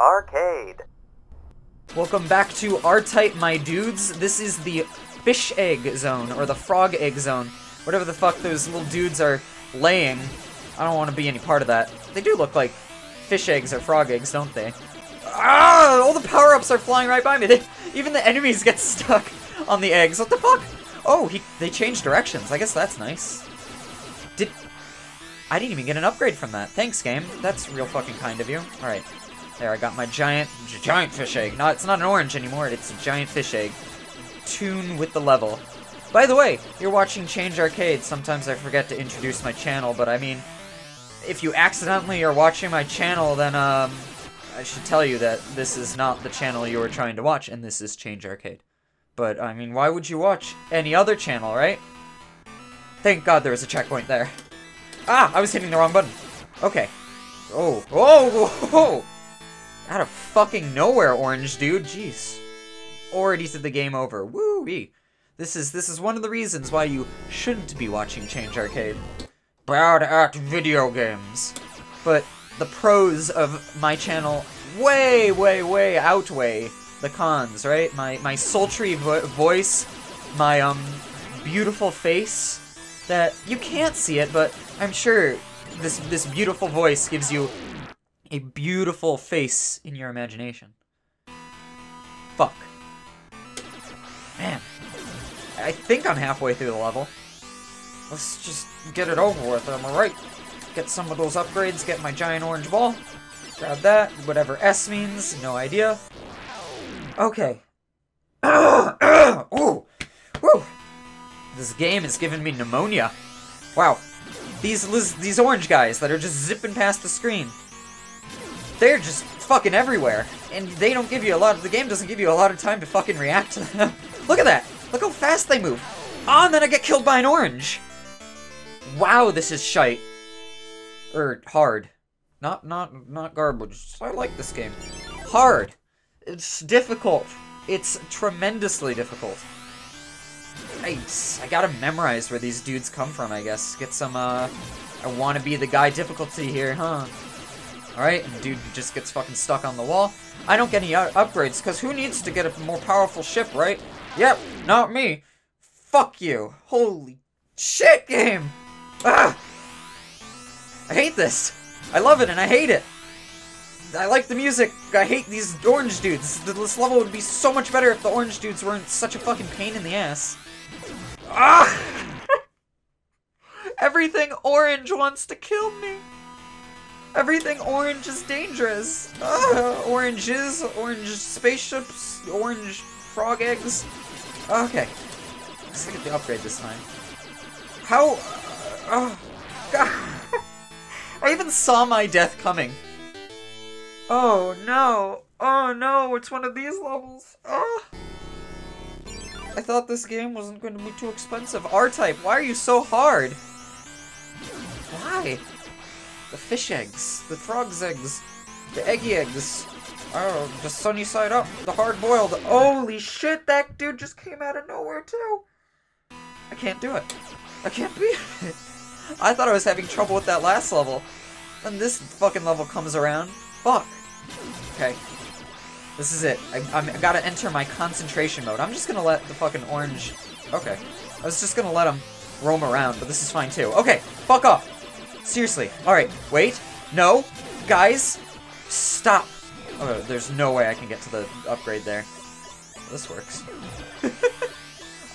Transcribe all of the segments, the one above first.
Arcade. Welcome back to R-Type, my dudes. This is the fish egg zone, or the frog egg zone. Whatever the fuck those little dudes are laying. I don't want to be any part of that. They do look like fish eggs or frog eggs, don't they? Ah! All the power-ups are flying right by me. They, even the enemies get stuck on the eggs. What the fuck? Oh, he, they changed directions. I guess that's nice. Did... I didn't even get an upgrade from that. Thanks, game. That's real fucking kind of you. Alright. There, I got my giant, giant fish egg. No, it's not an orange anymore. It's a giant fish egg. Tune with the level. By the way, you're watching Change Arcade. Sometimes I forget to introduce my channel, but I mean, if you accidentally are watching my channel, then um, I should tell you that this is not the channel you were trying to watch, and this is Change Arcade. But, I mean, why would you watch any other channel, right? Thank God there was a checkpoint there. Ah, I was hitting the wrong button. Okay. Oh, oh, oh! Out of fucking nowhere, orange dude. Jeez. Already said the game over. Woo -wee. This is this is one of the reasons why you shouldn't be watching Change Arcade. Bad at video games. But the pros of my channel way, way, way outweigh the cons, right? My my sultry vo voice, my um beautiful face that you can't see it, but I'm sure this this beautiful voice gives you a beautiful face in your imagination. Fuck. Man. I think I'm halfway through the level. Let's just get it over with, am I right? Get some of those upgrades, get my giant orange ball. Grab that, whatever S means, no idea. Okay. Ooh! Woo! This game is giving me pneumonia. Wow. These these orange guys that are just zipping past the screen. They're just fucking everywhere. And they don't give you a lot of, the game doesn't give you a lot of time to fucking react to them. Look at that! Look how fast they move! Ah, oh, and then I get killed by an orange! Wow, this is shite. Er, hard. Not, not, not garbage. I like this game. Hard. It's difficult. It's tremendously difficult. I, I gotta memorize where these dudes come from, I guess. Get some, uh, I wanna be the guy difficulty here, huh? Alright, and dude just gets fucking stuck on the wall. I don't get any upgrades, because who needs to get a more powerful ship, right? Yep, not me. Fuck you. Holy shit game! Ah! I hate this. I love it and I hate it. I like the music. I hate these orange dudes. This level would be so much better if the orange dudes weren't such a fucking pain in the ass. Ah! Everything orange wants to kill me. Everything orange is dangerous. Uh, oranges, orange spaceships, orange frog eggs. Okay. Let's look at the upgrade this time. How... Uh, God. I even saw my death coming. Oh no. Oh no, it's one of these levels. Oh. I thought this game wasn't going to be too expensive. R-Type, why are you so hard? Why? The fish eggs, the frog's eggs, the eggy eggs. Oh, the sunny side up, the hard boiled. Holy shit, that dude just came out of nowhere too. I can't do it. I can't beat it. I thought I was having trouble with that last level. Then this fucking level comes around. Fuck. Okay. This is it. I gotta enter my concentration mode. I'm just gonna let the fucking orange... Okay. I was just gonna let him roam around, but this is fine too. Okay, fuck off. Seriously. Alright, wait. No. Guys. Stop. Oh, there's no way I can get to the upgrade there. This works.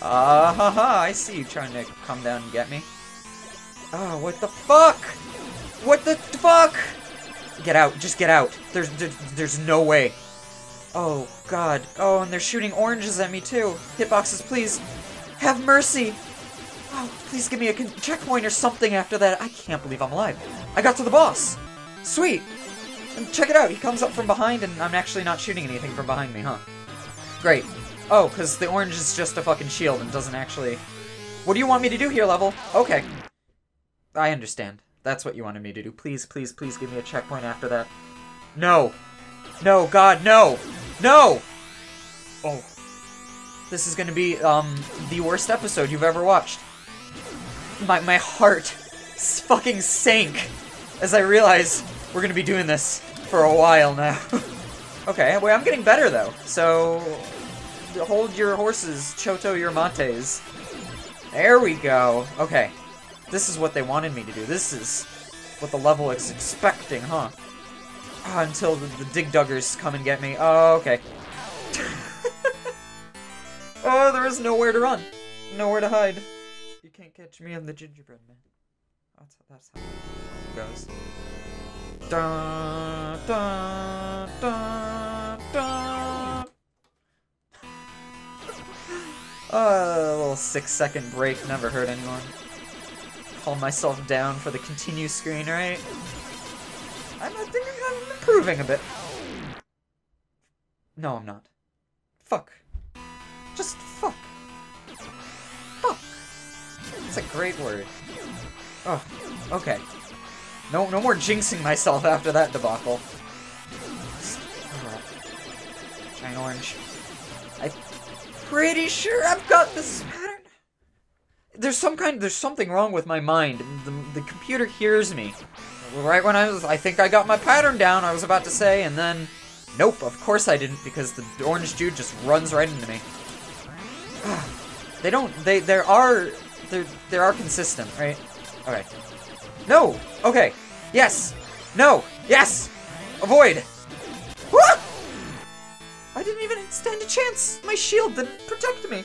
Ah uh, ha ha, I see you trying to come down and get me. Oh, what the fuck? What the fuck? Get out, just get out. There's, there's, there's no way. Oh, God. Oh, and they're shooting oranges at me, too. Hitboxes, please. Have mercy. Oh, please give me a checkpoint or something after that. I can't believe I'm alive. I got to the boss. Sweet. And check it out. He comes up from behind, and I'm actually not shooting anything from behind me, huh? Great. Oh, because the orange is just a fucking shield and doesn't actually... What do you want me to do here, level? Okay. I understand. That's what you wanted me to do. Please, please, please give me a checkpoint after that. No. No, God, no! No! Oh. This is gonna be, um, the worst episode you've ever watched. My, my heart fucking sank as I realized we're gonna be doing this for a while now. Okay, wait, I'm getting better though. So hold your horses, Choto your mates. There we go. Okay. This is what they wanted me to do. This is what the level is expecting, huh? Oh, until the, the dig duggers come and get me. Oh, okay. oh, there is nowhere to run. Nowhere to hide. You can't catch me, I'm the gingerbread man. That's, that's how it goes. Dun, dun, dun, dun. Uh, a little six second break never hurt anyone. Calm myself down for the continue screen, right? I'm, I think I'm improving a bit. No, I'm not. Fuck. Just It's a great word. Oh, okay. No, no more jinxing myself after that debacle. Giant orange. I'm pretty sure I've got this pattern. There's some kind, there's something wrong with my mind. The, the computer hears me. Right when I was, I think I got my pattern down, I was about to say, and then, nope, of course I didn't, because the orange dude just runs right into me. they don't, they, there are, there, there are consistent, right? Okay. No! Okay. Yes! No! Yes! Avoid! Ah! I didn't even stand a chance! My shield didn't protect me!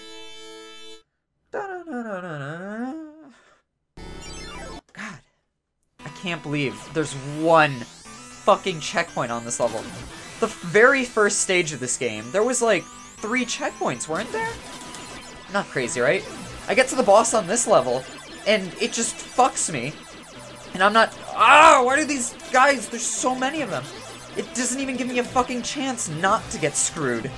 God. I can't believe there's one fucking checkpoint on this level. The very first stage of this game, there was like three checkpoints, weren't there? Not crazy, right? I get to the boss on this level, and it just fucks me. And I'm not- Ah! Why do these guys- There's so many of them. It doesn't even give me a fucking chance not to get screwed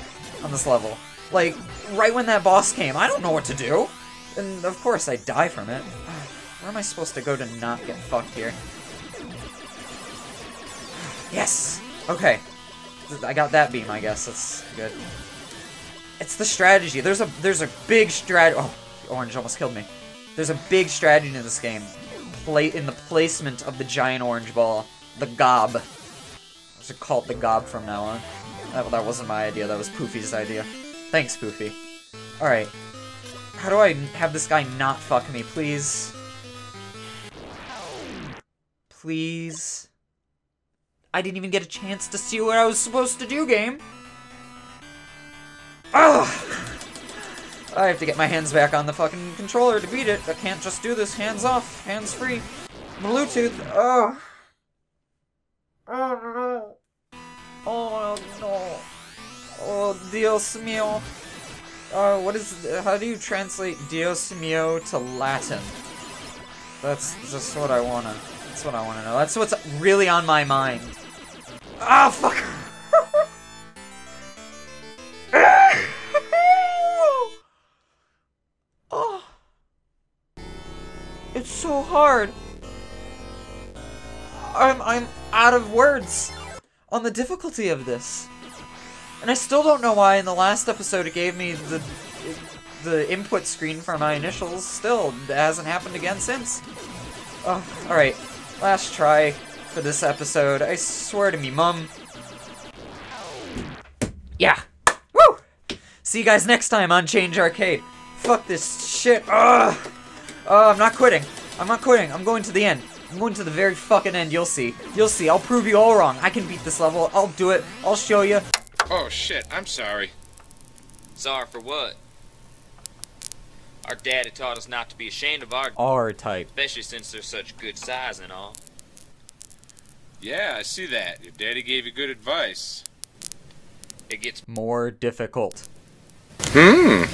on this level. Like, right when that boss came, I don't know what to do. And of course I die from it. Where am I supposed to go to not get fucked here? Yes! Okay. I got that beam, I guess. That's good. It's the strategy. There's a there's a big strat- Oh, orange almost killed me. There's a big strategy in this game. Play in the placement of the giant orange ball. The gob. I should call it the gob from now on. That, that wasn't my idea, that was Poofy's idea. Thanks, Poofy. Alright. How do I have this guy not fuck me, please? Please? I didn't even get a chance to see what I was supposed to do, game. Ugh! I have to get my hands back on the fucking controller to beat it. I can't just do this hands off, hands free. Bluetooth. Oh. Oh no. Oh no. Oh, Dios mío. Uh, what is, how do you translate Dios mío to Latin? That's just what I wanna, that's what I wanna know. That's what's really on my mind. Ah, oh, fuck! It's so hard. I'm, I'm out of words on the difficulty of this. And I still don't know why in the last episode it gave me the the input screen for my initials. Still, it hasn't happened again since. Oh, alright. Last try for this episode. I swear to me, mum. Yeah. Woo! See you guys next time on Change Arcade. Fuck this shit. Ugh. Oh, I'm not quitting. I'm not quitting. I'm going to the end. I'm going to the very fucking end. You'll see. You'll see. I'll prove you all wrong. I can beat this level. I'll do it. I'll show you. Oh shit, I'm sorry. Sorry for what? Our daddy taught us not to be ashamed of our R-type. especially since they're such good size and all. Yeah, I see that. Your daddy gave you good advice. It gets More difficult. Hmm.